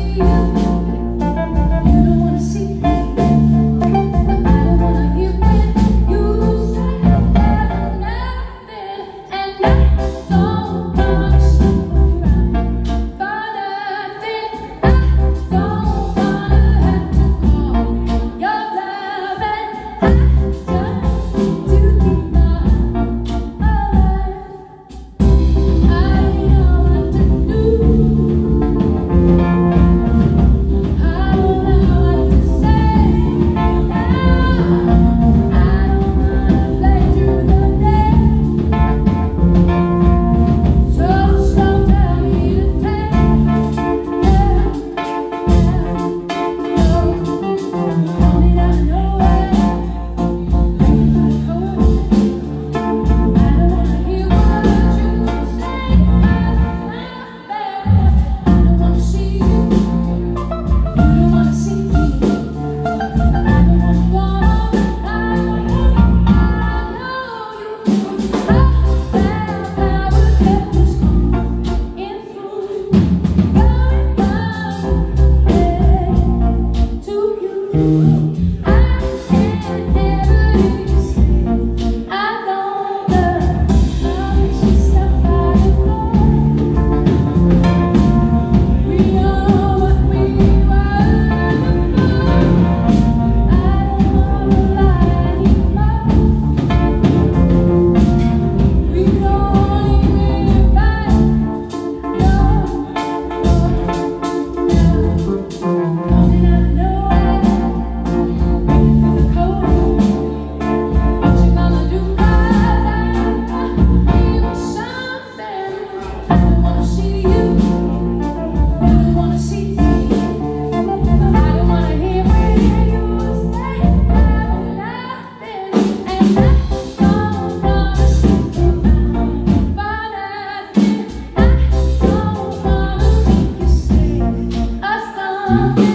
see love.